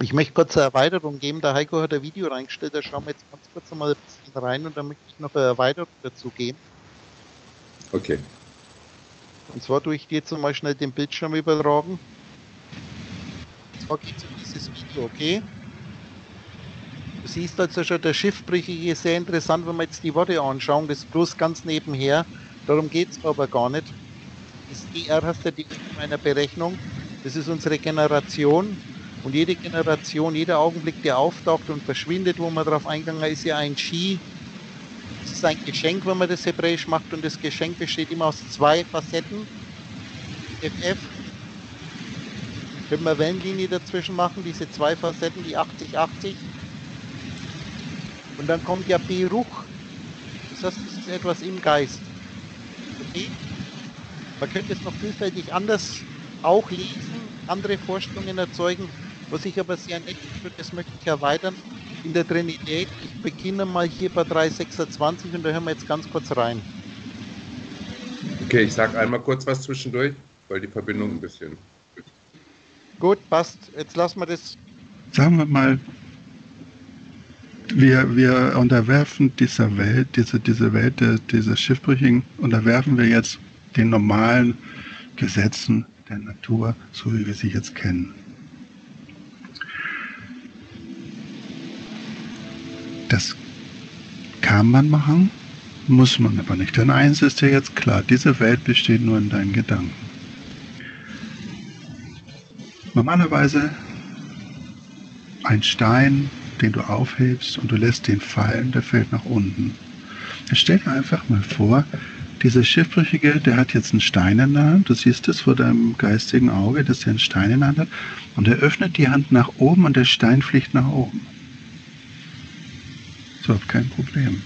Ich möchte kurz eine Erweiterung geben. Der Heiko hat ein Video reingestellt, da schauen wir jetzt ganz kurz mal ein bisschen rein und dann möchte ich noch eine Erweiterung dazu geben. Okay. Und zwar tue ich dir jetzt mal schnell den Bildschirm übertragen. Und zwar geht es um dieses Video, okay? Du siehst also schon, der Schiffbrüchige ist sehr interessant, wenn wir jetzt die Worte anschauen. Das ist bloß ganz nebenher. Darum geht es aber gar nicht. Das GR hast du die in meiner Berechnung. Das ist unsere Generation. Und jede Generation, jeder Augenblick, der auftaucht und verschwindet, wo man darauf eingegangen ist, ja ein Ski. Das ist ein Geschenk, wenn man das Hebräisch macht. Und das Geschenk besteht immer aus zwei Facetten. FF. Können wir Wellenlinie dazwischen machen, diese zwei Facetten, die 80-80. Und dann kommt ja Beruch. Das heißt, es ist etwas im Geist. Okay? Man könnte es noch vielfältig anders auch lesen, andere Vorstellungen erzeugen. Was ich aber sehr nett finde, das möchte ich erweitern. In der Trinität, ich beginne mal hier bei 326 und da hören wir jetzt ganz kurz rein. Okay, ich sage einmal kurz was zwischendurch, weil die Verbindung ein bisschen. Gut, passt. Jetzt lassen wir das. Sagen wir mal, wir, wir unterwerfen dieser Welt, diese, diese Welt der, dieser Schiffbrüchigen, unterwerfen wir jetzt den normalen Gesetzen der Natur, so wie wir sie jetzt kennen. Das kann man machen, muss man aber nicht. Denn eins ist ja jetzt klar, diese Welt besteht nur in deinen Gedanken. Normalerweise ein Stein, den du aufhebst und du lässt den fallen, der fällt nach unten. Stell dir einfach mal vor, dieser Schiffbrüchige, der hat jetzt einen Stein in der Hand, du siehst es vor deinem geistigen Auge, dass er einen Stein in der Hand hat, und er öffnet die Hand nach oben und der Stein fliegt nach oben. Überhaupt kein Problem.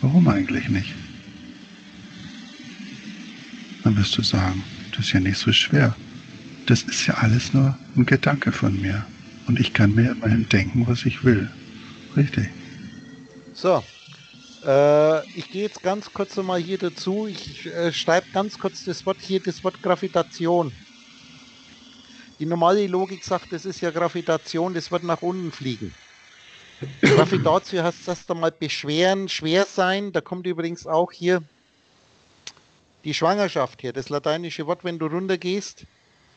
Warum eigentlich nicht? Dann wirst du sagen, das ist ja nicht so schwer. Das ist ja alles nur ein Gedanke von mir. Und ich kann mir immerhin denken, was ich will. Richtig. So. Äh, ich gehe jetzt ganz kurz nochmal hier dazu. Ich äh, schreibe ganz kurz das Wort hier, das Wort Gravitation. Die normale Logik sagt, das ist ja Gravitation, das wird nach unten fliegen. Gravitatio heißt das einmal beschweren, schwer sein. Da kommt übrigens auch hier die Schwangerschaft her, das lateinische Wort, wenn du runtergehst.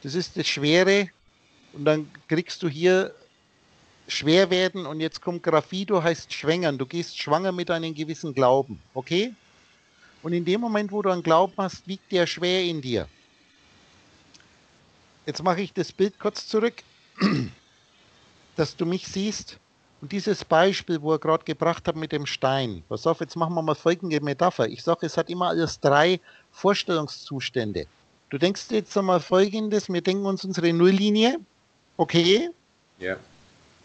Das ist das Schwere, und dann kriegst du hier schwer werden und jetzt kommt Graffido heißt schwängern. Du gehst schwanger mit einem gewissen Glauben, okay? Und in dem Moment, wo du einen Glauben hast, wiegt der schwer in dir. Jetzt mache ich das Bild kurz zurück, dass du mich siehst. Und dieses Beispiel, wo er gerade gebracht hat mit dem Stein. Pass auf, jetzt machen wir mal folgende Metapher. Ich sage, es hat immer alles drei Vorstellungszustände. Du denkst jetzt einmal folgendes, wir denken uns unsere Nulllinie, Okay? Ja.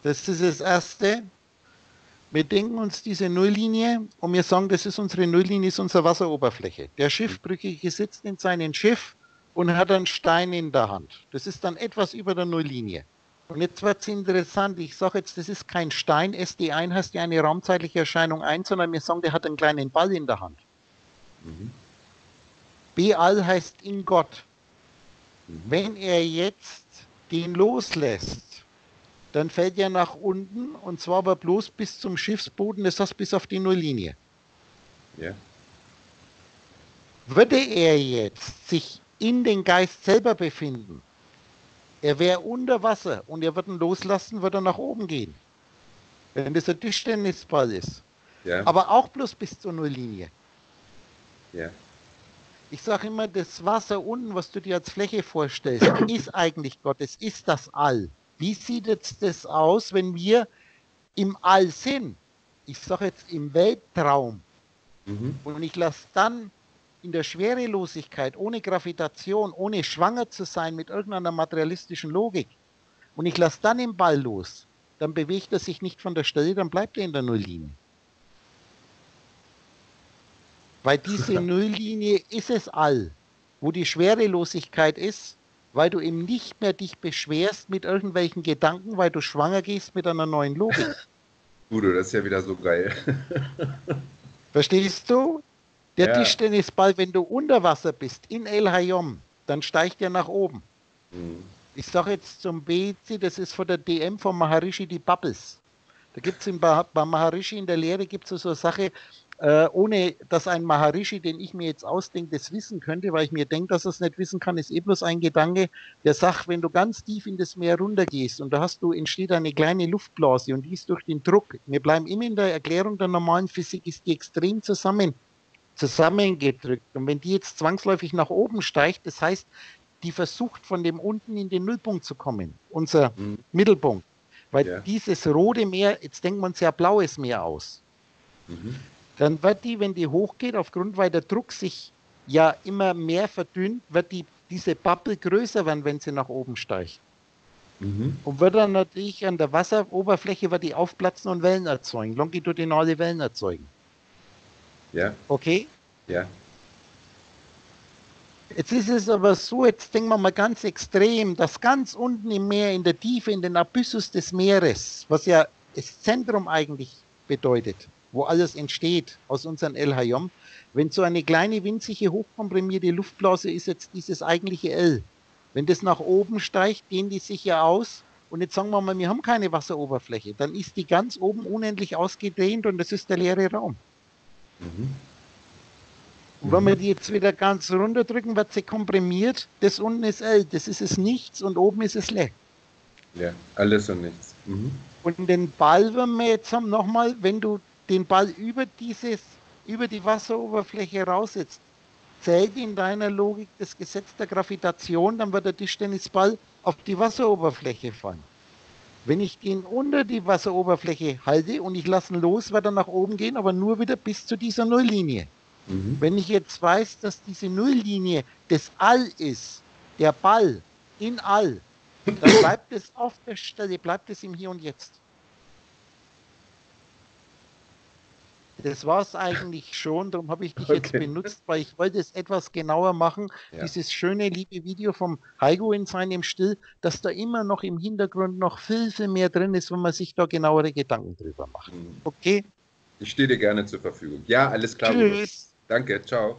Das ist das Erste. Wir denken uns diese Nulllinie und wir sagen, das ist unsere Nulllinie, ist unsere Wasseroberfläche. Der Schiffbrückige sitzt in seinem Schiff und hat einen Stein in der Hand. Das ist dann etwas über der Nulllinie. Und jetzt wird es interessant. Ich sage jetzt, das ist kein Stein. SD1 heißt ja eine raumzeitliche Erscheinung 1, sondern wir sagen, der hat einen kleinen Ball in der Hand. Mhm. B-All heißt in Gott. Mhm. Wenn er jetzt den loslässt, dann fällt er nach unten und zwar aber bloß bis zum Schiffsboden, das heißt bis auf die Nulllinie. Ja. Würde er jetzt sich in den Geist selber befinden, er wäre unter Wasser und er würde ihn loslassen, würde er nach oben gehen. Wenn das ein Tischtennisball ist. Ja. Aber auch bloß bis zur Nulllinie. Ja. Ich sage immer, das Wasser unten, was du dir als Fläche vorstellst, ist eigentlich Gott, es ist das All. Wie sieht jetzt das aus, wenn wir im All sind? Ich sage jetzt im Weltraum. Mhm. Und ich lasse dann in der Schwerelosigkeit, ohne Gravitation, ohne schwanger zu sein mit irgendeiner materialistischen Logik, und ich lasse dann den Ball los, dann bewegt er sich nicht von der Stelle, dann bleibt er in der Nulllinie. Weil diese Nulllinie ist es all, wo die Schwerelosigkeit ist, weil du eben nicht mehr dich beschwerst mit irgendwelchen Gedanken, weil du schwanger gehst mit einer neuen Logik. Udo, das ist ja wieder so geil. Verstehst du? Der ja. Tischtennisball, wenn du unter Wasser bist, in El Hayom, dann steigt er nach oben. Mhm. Ich sage jetzt zum BC, das ist von der DM von Maharishi die Bubbles. Da gibt es bei Maharishi in der Lehre gibt es so eine Sache, äh, ohne dass ein Maharishi, den ich mir jetzt ausdenke, das wissen könnte, weil ich mir denke, dass er es nicht wissen kann, ist eh bloß ein Gedanke, der sagt, wenn du ganz tief in das Meer runtergehst und da hast du, entsteht eine kleine Luftblase und die ist durch den Druck, wir bleiben immer in der Erklärung der normalen Physik, ist die extrem zusammen, zusammengedrückt. Und wenn die jetzt zwangsläufig nach oben steigt, das heißt, die versucht von dem unten in den Nullpunkt zu kommen, unser mhm. Mittelpunkt. Weil ja. dieses rote Meer, jetzt denkt man sehr blaues Meer aus. Mhm dann wird die, wenn die hochgeht, aufgrund weil der Druck sich ja immer mehr verdünnt, wird die, diese Bubble größer werden, wenn sie nach oben steigt. Mhm. Und wird dann natürlich an der Wasseroberfläche wird die aufplatzen und Wellen erzeugen, longitudinale Wellen erzeugen. Ja. Okay? Ja. Jetzt ist es aber so, jetzt denken wir mal ganz extrem, dass ganz unten im Meer, in der Tiefe, in den Abyssus des Meeres, was ja das Zentrum eigentlich bedeutet, wo alles entsteht aus unseren LHJ. Wenn so eine kleine winzige hochkomprimierte Luftblase ist jetzt dieses eigentliche L. Wenn das nach oben steigt, dehnen die sich ja aus. Und jetzt sagen wir mal, wir haben keine Wasseroberfläche. Dann ist die ganz oben unendlich ausgedehnt und das ist der leere Raum. Mhm. Und wenn wir die jetzt wieder ganz runterdrücken, wird sie komprimiert. Das unten ist L, das ist es nichts und oben ist es leer. Ja, alles und nichts. Mhm. Und den Ball, wenn wir jetzt haben, nochmal, wenn du den Ball über dieses, über die Wasseroberfläche raussetzt, zählt in deiner Logik das Gesetz der Gravitation, dann wird der Tischtennisball auf die Wasseroberfläche fallen. Wenn ich ihn unter die Wasseroberfläche halte und ich lasse ihn los, wird er nach oben gehen, aber nur wieder bis zu dieser Nulllinie. Mhm. Wenn ich jetzt weiß, dass diese Nulllinie das All ist, der Ball in All, dann bleibt es auf der Stelle, bleibt es im Hier und Jetzt. Das war es eigentlich schon, darum habe ich dich okay. jetzt benutzt, weil ich wollte es etwas genauer machen. Ja. Dieses schöne, liebe Video vom Heiko in seinem Still, dass da immer noch im Hintergrund noch viel, viel mehr drin ist, wenn man sich da genauere Gedanken drüber macht. Mhm. Okay? Ich stehe dir gerne zur Verfügung. Ja, alles klar. Tschüss. Danke, ciao.